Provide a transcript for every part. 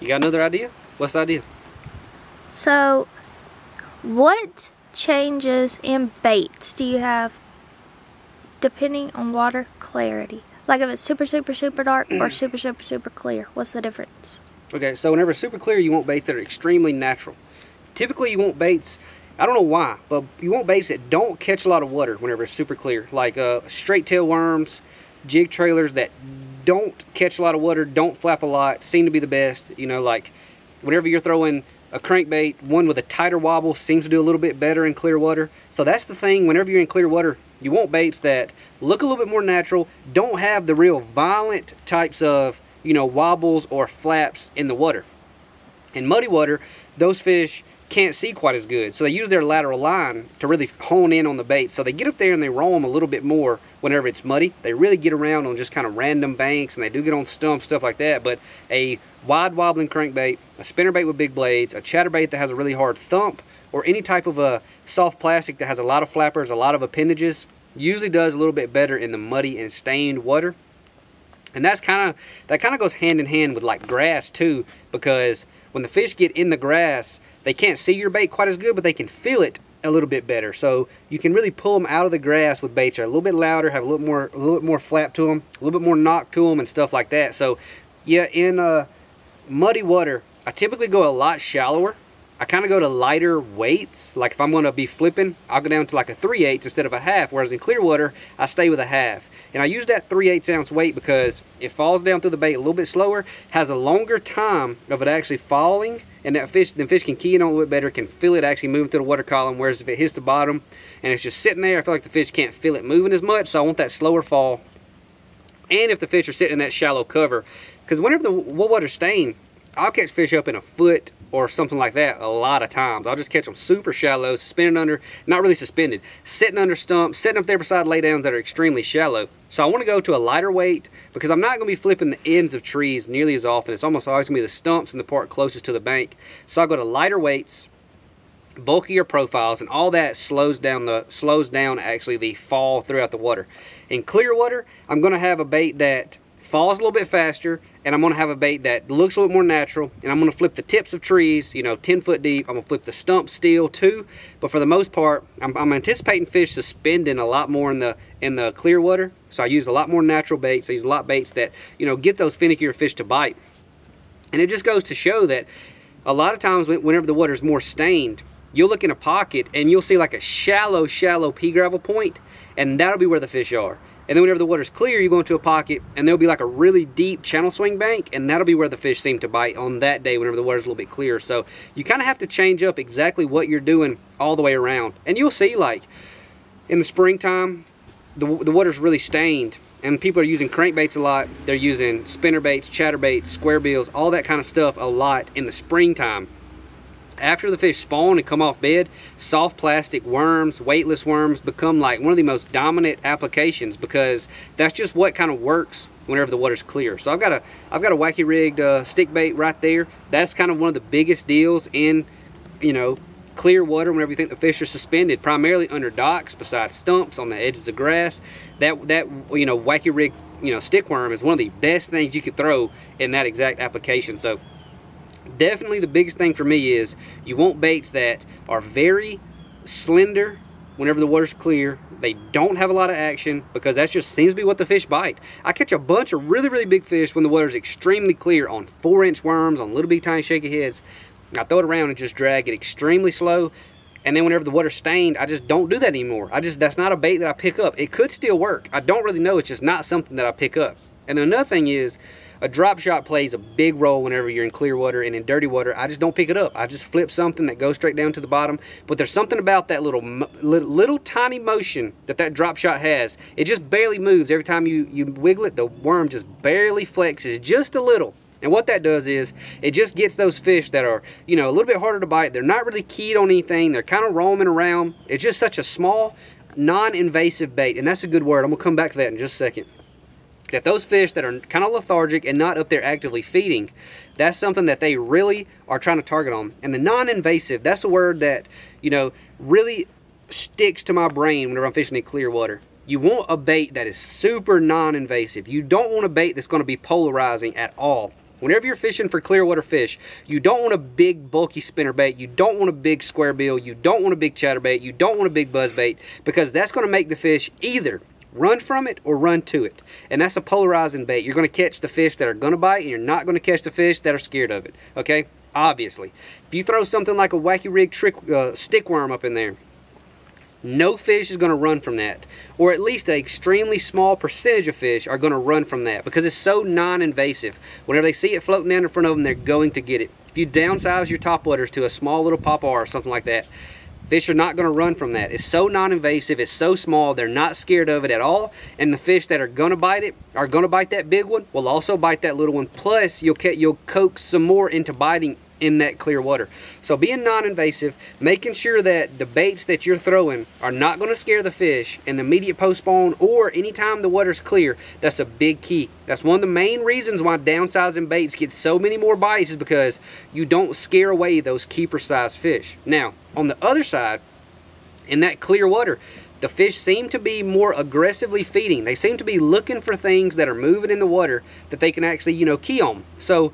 You got another idea? What's the idea? So, what changes in baits do you have depending on water clarity? Like if it's super, super, super dark or super, super, super clear, what's the difference? Okay, so whenever it's super clear, you want baits that are extremely natural. Typically, you want baits, I don't know why, but you want baits that don't catch a lot of water whenever it's super clear. Like uh, straight tail worms, jig trailers that don't catch a lot of water, don't flap a lot, seem to be the best. You know, like whenever you're throwing a crankbait, one with a tighter wobble seems to do a little bit better in clear water. So that's the thing, whenever you're in clear water, you want baits that look a little bit more natural, don't have the real violent types of, you know, wobbles or flaps in the water. In muddy water, those fish can't see quite as good. So they use their lateral line to really hone in on the bait. So they get up there and they roam a little bit more whenever it's muddy. They really get around on just kind of random banks and they do get on stumps, stuff like that. But a wide wobbling crankbait, a spinnerbait with big blades, a chatterbait that has a really hard thump, or any type of a soft plastic that has a lot of flappers, a lot of appendages, usually does a little bit better in the muddy and stained water. And that's kind of that kind of goes hand in hand with like grass too, because when the fish get in the grass, they can't see your bait quite as good, but they can feel it a little bit better. So you can really pull them out of the grass with baits that are a little bit louder, have a little more, a little bit more flap to them, a little bit more knock to them, and stuff like that. So yeah, in uh, muddy water, I typically go a lot shallower I kind of go to lighter weights. Like if I'm going to be flipping, I'll go down to like a 3 8 instead of a half. Whereas in clear water, I stay with a half. And I use that 3 8 ounce weight because it falls down through the bait a little bit slower, has a longer time of it actually falling, and that fish, the fish can key in on it a little bit better, can feel it actually moving through the water column. Whereas if it hits the bottom and it's just sitting there, I feel like the fish can't feel it moving as much. So I want that slower fall. And if the fish are sitting in that shallow cover, because whenever the water's staying, I'll catch fish up in a foot or something like that a lot of times. I'll just catch them super shallow, suspended under, not really suspended, sitting under stumps, sitting up there beside laydowns that are extremely shallow. So I want to go to a lighter weight because I'm not going to be flipping the ends of trees nearly as often. It's almost always going to be the stumps and the part closest to the bank. So I'll go to lighter weights, bulkier profiles, and all that slows down the slows down actually the fall throughout the water. In clear water, I'm going to have a bait that falls a little bit faster and I'm to have a bait that looks a little more natural and I'm going to flip the tips of trees you know 10 foot deep. I'm to flip the stump steel too but for the most part I'm, I'm, anticipating fish suspending a lot more in the in the clear water. So I use a lot more natural baits. I use a lot baits that you know get those finickier fish to bite. And it just goes to show that a lot of times whenever the water is more stained you'll look in a pocket and you'll see like a shallow shallow pea gravel point and that'll be where the fish are and then whenever the water's clear, you go into a pocket and there'll be like a really deep channel swing bank and that'll be where the fish seem to bite on that day whenever the water's a little bit clearer. So you kind of have to change up exactly what you're doing all the way around. And you'll see like in the springtime, the, the water's really stained and people are using crankbaits a lot. They're using spinner baits, chatterbaits, square bills, all that kind of stuff a lot in the springtime. After the fish spawn and come off bed, soft plastic worms, weightless worms become like one of the most dominant applications because that's just what kind of works whenever the water's clear. So I've got a I've got a wacky rigged uh, stick bait right there. That's kind of one of the biggest deals in you know clear water whenever you think the fish are suspended, primarily under docks, besides stumps on the edges of grass. That that you know wacky rig you know stick worm is one of the best things you could throw in that exact application. So definitely the biggest thing for me is you want baits that are very slender whenever the water's clear. They don't have a lot of action because that just seems to be what the fish bite. I catch a bunch of really, really big fish when the water's extremely clear on four inch worms, on little big tiny shaky heads. I throw it around and just drag it extremely slow. And then whenever the water's stained, I just don't do that anymore. I just, that's not a bait that I pick up. It could still work. I don't really know. It's just not something that I pick up. And another thing is, a drop shot plays a big role whenever you're in clear water and in dirty water. I just don't pick it up. I just flip something that goes straight down to the bottom. But there's something about that little, little, little tiny motion that that drop shot has. It just barely moves. Every time you, you wiggle it, the worm just barely flexes just a little. And what that does is it just gets those fish that are, you know, a little bit harder to bite. They're not really keyed on anything. They're kind of roaming around. It's just such a small, non-invasive bait. And that's a good word. I'm going to come back to that in just a second that those fish that are kind of lethargic and not up there actively feeding, that's something that they really are trying to target on. And the non-invasive, that's a word that, you know, really sticks to my brain whenever I'm fishing in clear water. You want a bait that is super non-invasive. You don't want a bait that's going to be polarizing at all. Whenever you're fishing for clear water fish, you don't want a big bulky spinner bait. You don't want a big square bill. You don't want a big chatterbait. You don't want a big buzz bait because that's going to make the fish either run from it or run to it. And that's a polarizing bait. You're going to catch the fish that are going to bite and you're not going to catch the fish that are scared of it. Okay? Obviously. If you throw something like a wacky rig trick uh, stick worm up in there, no fish is going to run from that. Or at least an extremely small percentage of fish are going to run from that because it's so non-invasive. Whenever they see it floating down in front of them, they're going to get it. If you downsize your top waters to a small little pop or something like that, fish are not going to run from that. It's so non-invasive, it's so small, they're not scared of it at all. And the fish that are going to bite it, are going to bite that big one, will also bite that little one. Plus, you'll, you'll coax some more into biting in that clear water. So being non-invasive, making sure that the baits that you're throwing are not going to scare the fish in the immediate post-spawn or anytime the water's clear, that's a big key. That's one of the main reasons why downsizing baits get so many more bites is because you don't scare away those keeper-sized fish. Now, on the other side, in that clear water, the fish seem to be more aggressively feeding. They seem to be looking for things that are moving in the water that they can actually, you know, key on. So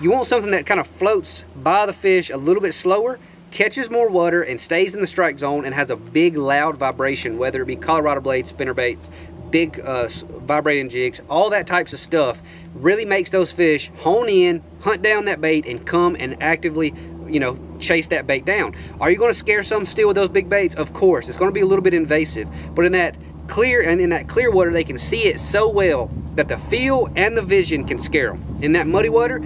you want something that kind of floats by the fish a little bit slower, catches more water, and stays in the strike zone and has a big loud vibration, whether it be Colorado blades, spinner baits, big uh, vibrating jigs, all that types of stuff really makes those fish hone in, hunt down that bait, and come and actively, you know, chase that bait down. Are you going to scare some still with those big baits? Of course. It's going to be a little bit invasive. But in that clear and in that clear water, they can see it so well that the feel and the vision can scare them. In that muddy water,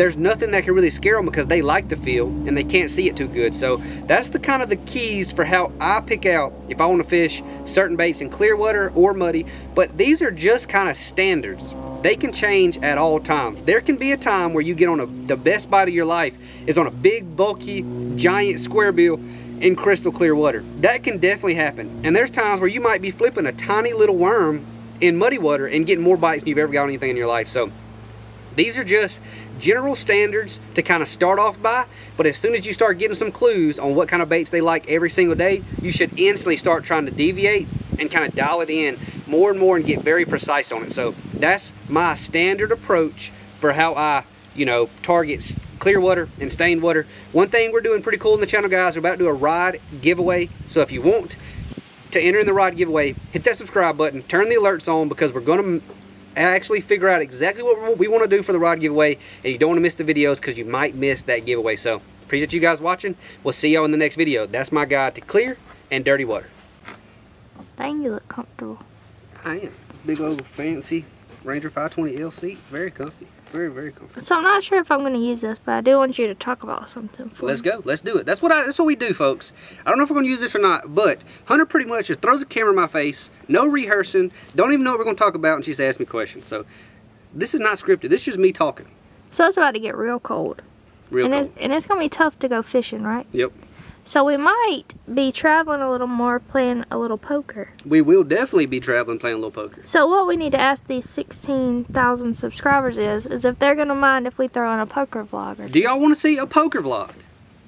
there's nothing that can really scare them because they like the feel and they can't see it too good. So that's the kind of the keys for how I pick out if I want to fish certain baits in clear water or muddy. But these are just kind of standards. They can change at all times. There can be a time where you get on a, the best bite of your life is on a big, bulky, giant square bill in crystal clear water. That can definitely happen. And there's times where you might be flipping a tiny little worm in muddy water and getting more bites than you've ever got anything in your life. So these are just general standards to kind of start off by, but as soon as you start getting some clues on what kind of baits they like every single day, you should instantly start trying to deviate and kind of dial it in more and more and get very precise on it. So that's my standard approach for how I, you know, target clear water and stained water. One thing we're doing pretty cool in the channel, guys, we're about to do a rod giveaway. So if you want to enter in the rod giveaway, hit that subscribe button, turn the alerts on because we're going to actually figure out exactly what we want to do for the rod giveaway and you don't want to miss the videos because you might miss that giveaway. So appreciate you guys watching. We'll see y'all in the next video. That's my guide to clear and dirty water. Dang you look comfortable. I am. Big old fancy ranger 520 LC. very comfy very, very comfy. So I'm not sure if I'm going to use this, but I do want you to talk about something. Let's go. Let's do it. That's what I. That's what we do, folks. I don't know if we're going to use this or not, but Hunter pretty much just throws a camera in my face, no rehearsing, don't even know what we're going to talk about, and she's asked me questions. So this is not scripted. This is just me talking. So it's about to get real cold. Real and cold. It, and it's going to be tough to go fishing, right? Yep. So we might be traveling a little more, playing a little poker. We will definitely be traveling, playing a little poker. So what we need to ask these 16,000 subscribers is, is if they're going to mind if we throw in a poker vlog. Or Do y'all want to see a poker vlog?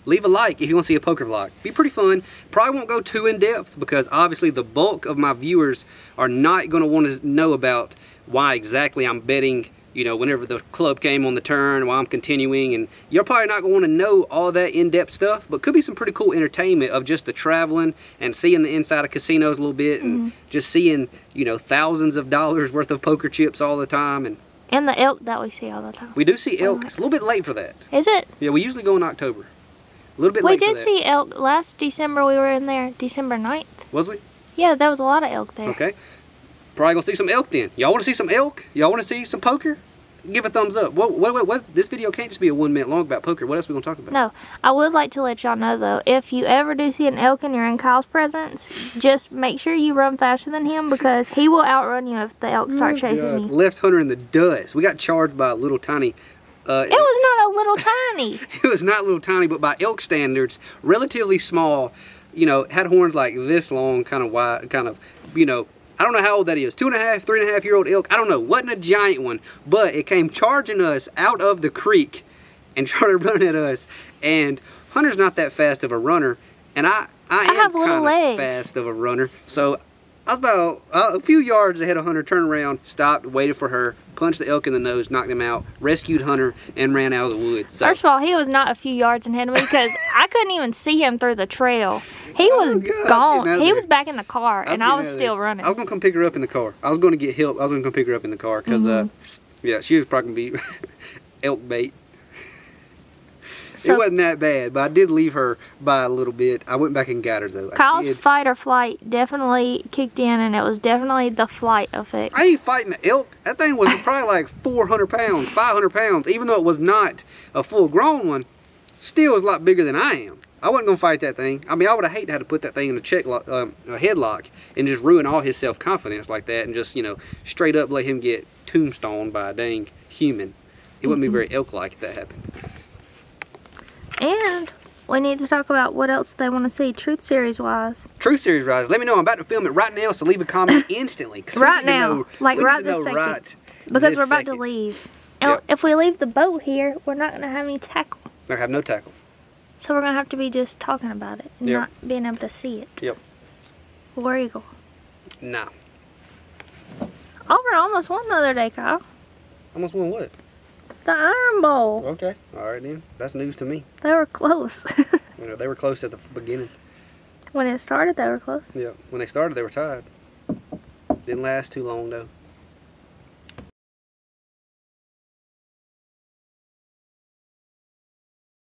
Leave a like if you want to see a poker vlog. Be pretty fun. Probably won't go too in depth because obviously the bulk of my viewers are not going to want to know about why exactly I'm betting you know, whenever the club came on the turn while I'm continuing. And you're probably not going to know all that in-depth stuff, but could be some pretty cool entertainment of just the traveling and seeing the inside of casinos a little bit and mm -hmm. just seeing, you know, thousands of dollars worth of poker chips all the time. And and the elk that we see all the time. We do see elk. It's a little bit late for that. Is it? Yeah, we usually go in October. A little bit we did see elk last December. We were in there December 9th. Was we? Yeah, there was a lot of elk there. Okay. Probably gonna see some elk then. Y'all want to see some elk? Y'all want to see some poker? give a thumbs up. What, what, what, what, this video can't just be a one minute long about poker. What else are we going to talk about? No, I would like to let y'all know though, if you ever do see an elk and you're in Kyle's presence, just make sure you run faster than him because he will outrun you if the elk start oh, chasing God. you. Left Hunter in the dust. We got charged by a little tiny uh, it was not a little tiny. it was not little tiny, but by elk standards, relatively small. You know, had horns like this long, kind of wide, kind of, you know, I don't know how old that is. Two and a half, three and a half year old elk. I don't know. Wasn't a giant one, but it came charging us out of the creek and started running at us. And Hunter's not that fast of a runner, and I I, I am kind of fast of a runner. So I was about uh, a few yards ahead of Hunter, turned around, stopped, waited for her, punched the elk in the nose, knocked him out, rescued Hunter, and ran out of the woods. So, First of all, he was not a few yards ahead of me because I couldn't even see him through the trail. He Oh, was God, I was gone. He was back in the car, was and I was still running. I was going to come pick her up in the car. I was going to get help. I was going to come pick her up in the car because, uh, Mm-hmm. yeah, she was probably going to be elk bait. So- it wasn't that bad, but I did leave her by a little bit. I went back and got her though. Kyle's fight or flight definitely kicked in, and it was definitely the flight effect. I ain't fighting an elk. That thing was probably like 400 pounds, 500 pounds, even though it was not a full grown one, still was a lot bigger than I am. I wasn't going to fight that thing. I mean, I would have hated to have to put that thing in a check lock, um, a headlock and just ruin all his self confidence like that and just, you know, straight up let him get tombstoned by a dang human. It wouldn't be very elk like if that happened. And we need to talk about what else they want to see, Truth Series wise. True Series Rise, let me know. I'm about to film it right now, so leave a comment instantly. Right now. know- Like, right this second. right Because we're about to leave. And Yep. if we leave the boat here, we're not going to have any tackle. I have no tackle. So we're going to have to be just talking about it Yep. not being able to see it. Yep. War Eagle. Nah. Oh, Auburn almost won the other day, Kyle. Almost won what? The Iron Bowl. Okay. All right then. That's news to me. They were close. You know, they were close at the beginning. when it started, they were close. Yeah. When they started, they were tied. Didn't last too long though.